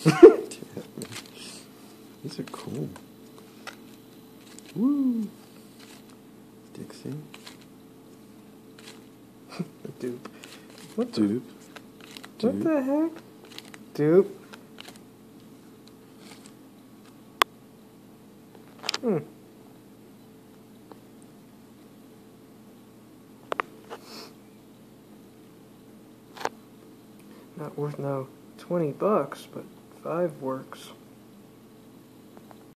These are cool. Woo! Dixie. Dupe. What the? Dupe. What the heck? Dupe. Hmm. Not worth no 20 bucks, but five works.